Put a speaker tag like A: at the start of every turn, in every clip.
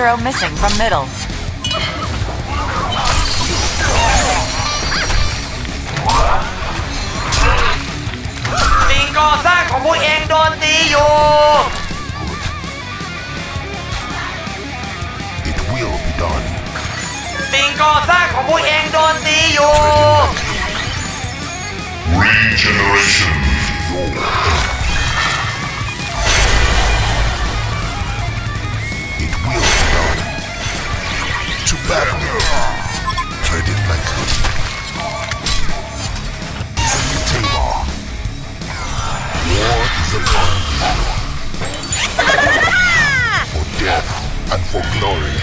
A: clear.
B: Enemy hero missing from middle.
C: สิ่งก่อสร้างของพวกเองโดนตีอยู่
A: It will be done.
C: สิ่งก่อสร้างของพวกเองโดนตีอยู่
A: Regeneration. battle. Traded like Tamar. War is. For death and for glory.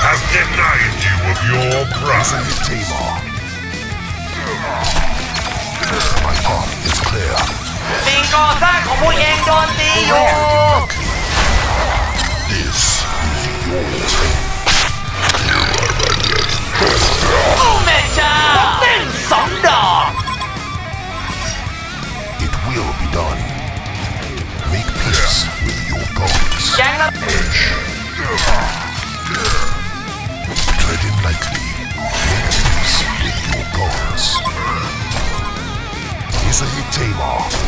A: Has denied you of your brother. Tamar.
C: ก่อสร้างของพวกเองโดนตีอยู่
A: This is your fate.
C: โอ้แม่เจ้าเต้นสองดอก
A: It will be done. Make peace with your gods.
C: แก๊งละ
A: Treading lightly. Make peace with your gods. Is a Tamar.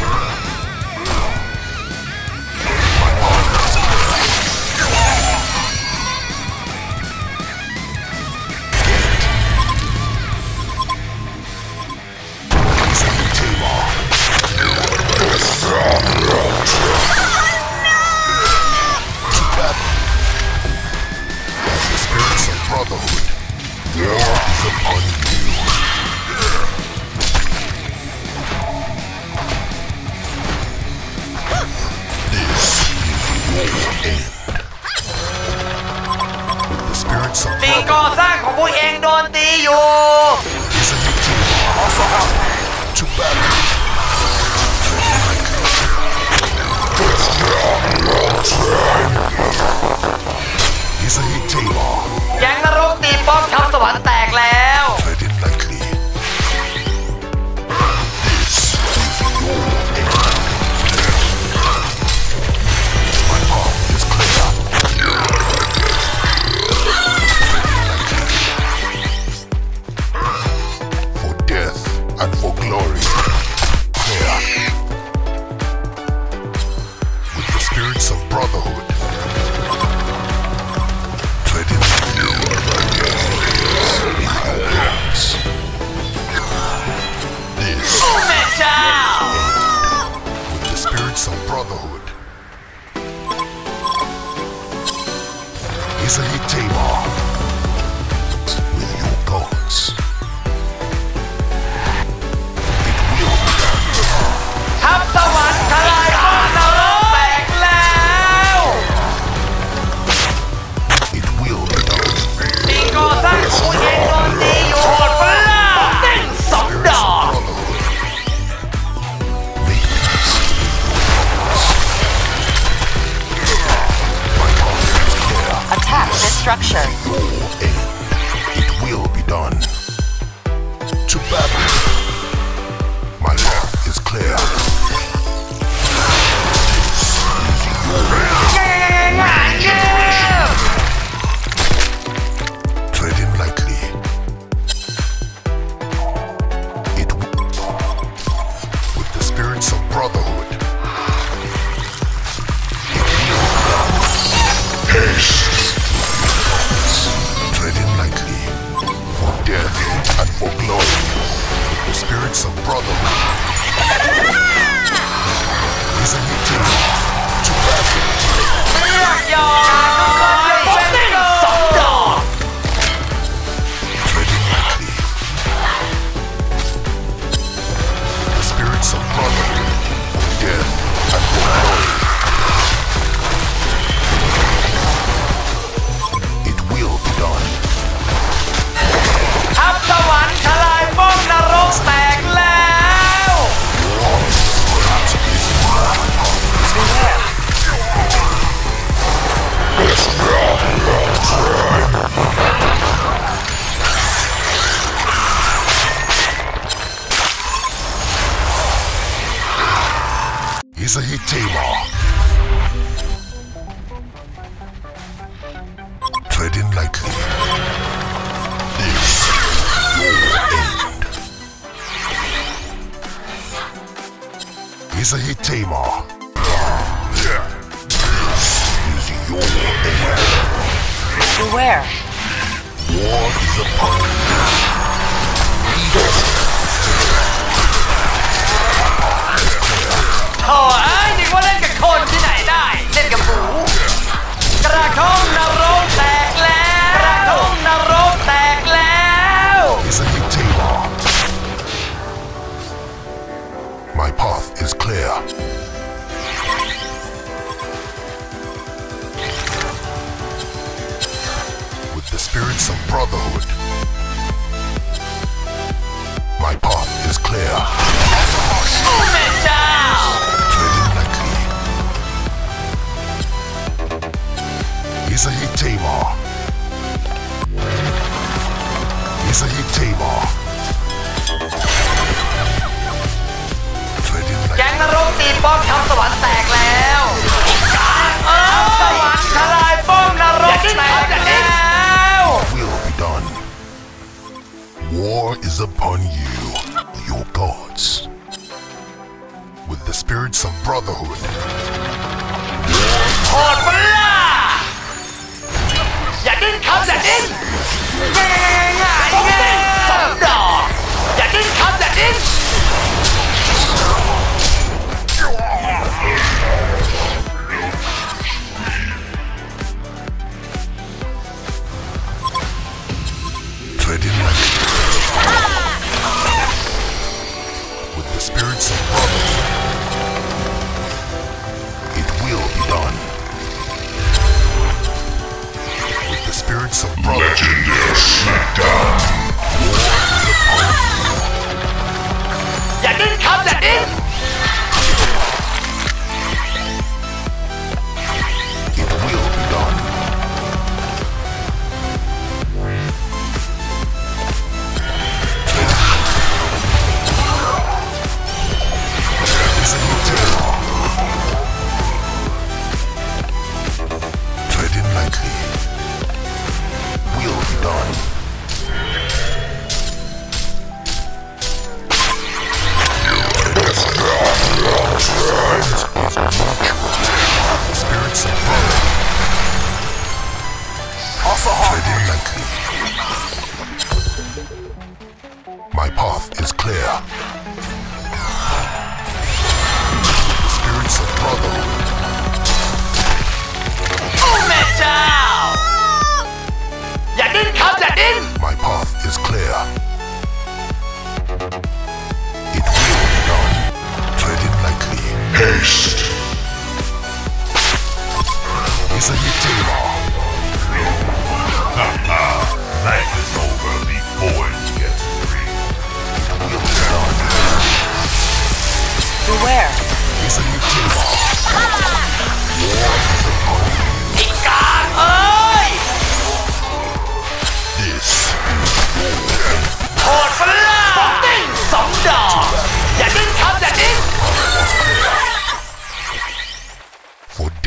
C: สิ่งก่อ
A: brotherhood
C: สร้างของพวกเองโดนตีอยู่
A: spirits Easily Tamar. Treading lightly. This your end. is a hit is your end.
B: Beware.
A: War is upon you.
C: ถเอ้ยนึกว่าเล่นกับคนที่ไหนได้ เล่นกับหมูกระทงนรกแต่
A: He's a hit table. He's a hit table.
C: แก๊งนรกตีป้อมทำสวรรค์แตกแล้วทำสวรรค์ทลายป้อมนรกแตกแล้ว
A: Will be done. War is upon you, your gods. With the spirits of brotherhood. Hey!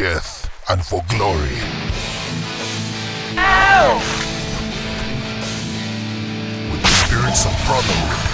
A: death and for glory.
C: Ow!
A: With the spirits of brotherhood.